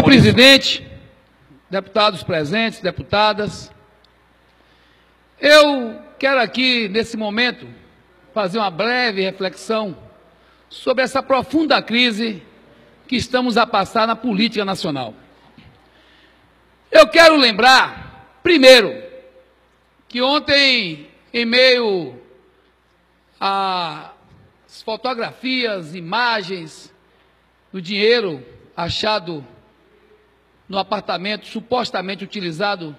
Senhor presidente, deputados presentes, deputadas, eu quero aqui, nesse momento, fazer uma breve reflexão sobre essa profunda crise que estamos a passar na política nacional. Eu quero lembrar, primeiro, que ontem, em meio às fotografias, imagens do dinheiro achado no apartamento supostamente utilizado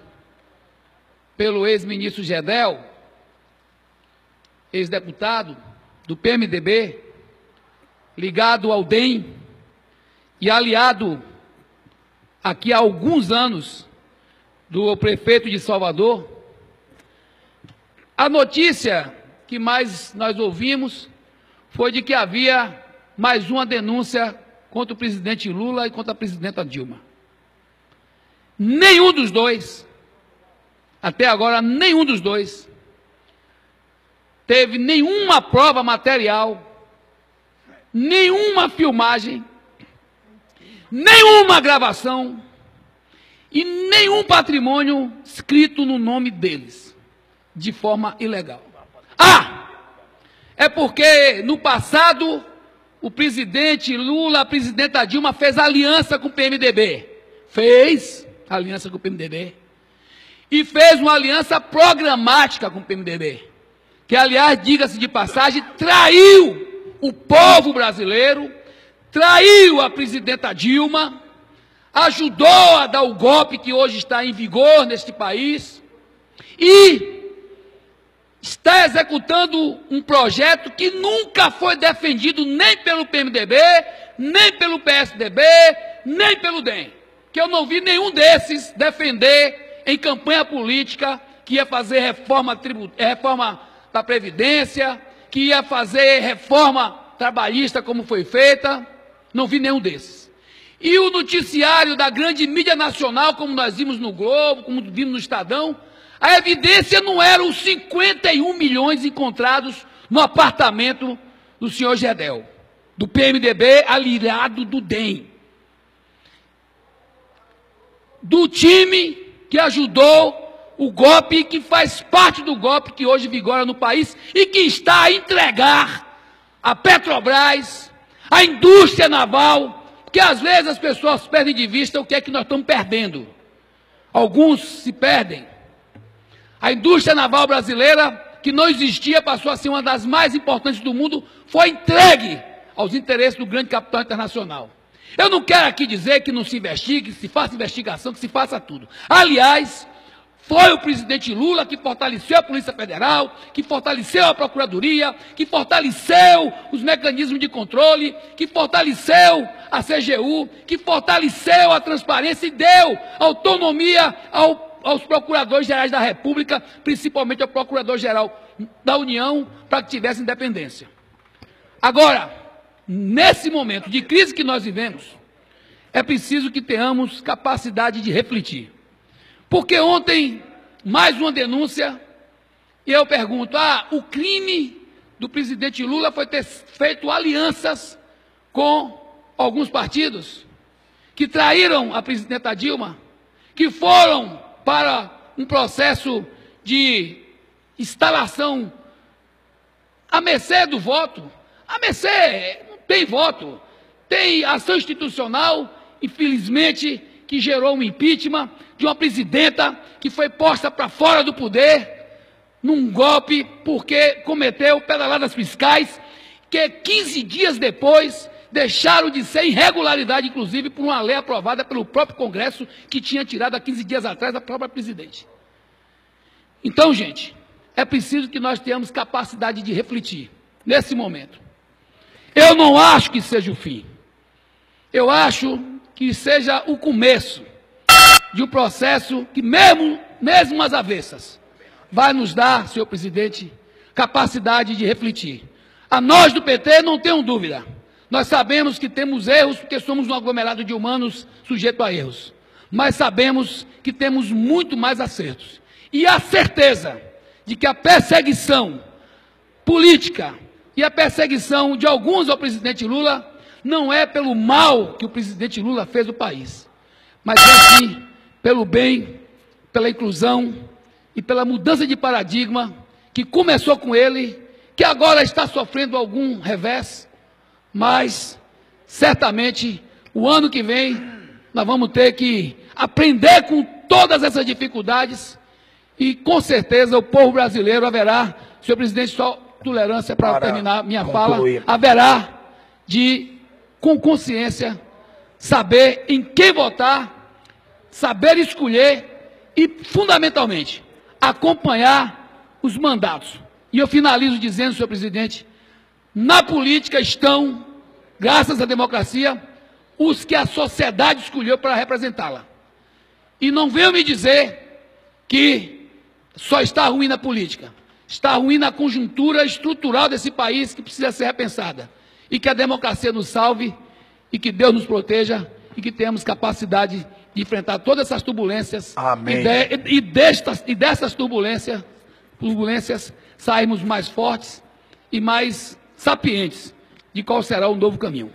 pelo ex-ministro Gedel, ex-deputado do PMDB, ligado ao DEM e aliado aqui há alguns anos do prefeito de Salvador. A notícia que mais nós ouvimos foi de que havia mais uma denúncia contra o presidente Lula e contra a presidenta Dilma. Nenhum dos dois, até agora, nenhum dos dois, teve nenhuma prova material, nenhuma filmagem, nenhuma gravação e nenhum patrimônio escrito no nome deles, de forma ilegal. Ah! É porque no passado o presidente Lula, a presidenta Dilma fez aliança com o PMDB. Fez aliança com o PMDB. E fez uma aliança programática com o PMDB. Que, aliás, diga-se de passagem, traiu o povo brasileiro, traiu a presidenta Dilma, ajudou a dar o golpe que hoje está em vigor neste país e está executando um projeto que nunca foi defendido nem pelo PMDB, nem pelo PSDB, nem pelo DEM que eu não vi nenhum desses defender em campanha política que ia fazer reforma, reforma da Previdência, que ia fazer reforma trabalhista como foi feita. Não vi nenhum desses. E o noticiário da grande mídia nacional, como nós vimos no Globo, como vimos no Estadão, a evidência não eram os 51 milhões encontrados no apartamento do senhor Gedel, do PMDB aliado do DEM do time que ajudou o golpe, que faz parte do golpe que hoje vigora no país e que está a entregar a Petrobras, a indústria naval, porque às vezes as pessoas perdem de vista o que é que nós estamos perdendo. Alguns se perdem. A indústria naval brasileira, que não existia, passou a ser uma das mais importantes do mundo, foi entregue aos interesses do grande capital internacional. Eu não quero aqui dizer que não se investigue, que se faça investigação, que se faça tudo. Aliás, foi o presidente Lula que fortaleceu a Polícia Federal, que fortaleceu a Procuradoria, que fortaleceu os mecanismos de controle, que fortaleceu a CGU, que fortaleceu a transparência e deu autonomia ao, aos procuradores gerais da República, principalmente ao Procurador-Geral da União, para que tivesse independência. Agora, nesse momento de crise que nós vivemos, é preciso que tenhamos capacidade de refletir. Porque ontem, mais uma denúncia, e eu pergunto: ah, o crime do presidente Lula foi ter feito alianças com alguns partidos que traíram a presidenta Dilma, que foram para um processo de instalação a mercê do voto, a mercê tem voto, tem ação institucional, infelizmente, que gerou um impeachment de uma presidenta que foi posta para fora do poder num golpe porque cometeu pedaladas fiscais que 15 dias depois deixaram de ser irregularidade, inclusive por uma lei aprovada pelo próprio Congresso que tinha tirado há 15 dias atrás a própria presidente. Então, gente, é preciso que nós tenhamos capacidade de refletir nesse momento. Eu não acho que seja o fim. Eu acho que seja o começo de um processo que, mesmo, mesmo às avessas, vai nos dar, senhor presidente, capacidade de refletir. A nós do PT não tenham dúvida. Nós sabemos que temos erros porque somos um aglomerado de humanos sujeito a erros. Mas sabemos que temos muito mais acertos. E a certeza de que a perseguição política, e a perseguição de alguns ao presidente Lula não é pelo mal que o presidente Lula fez ao país, mas é sim pelo bem, pela inclusão e pela mudança de paradigma que começou com ele, que agora está sofrendo algum revés, mas certamente o ano que vem nós vamos ter que aprender com todas essas dificuldades e com certeza o povo brasileiro haverá, senhor presidente, só tolerância para terminar minha concluir. fala, haverá de, com consciência, saber em quem votar, saber escolher e, fundamentalmente, acompanhar os mandatos. E eu finalizo dizendo, senhor presidente, na política estão, graças à democracia, os que a sociedade escolheu para representá-la. E não venham me dizer que só está ruim na política. Está ruim na conjuntura estrutural desse país que precisa ser repensada. E que a democracia nos salve e que Deus nos proteja e que tenhamos capacidade de enfrentar todas essas turbulências. Amém. E, de, e, destas, e dessas turbulências, turbulências sairmos mais fortes e mais sapientes de qual será o novo caminho.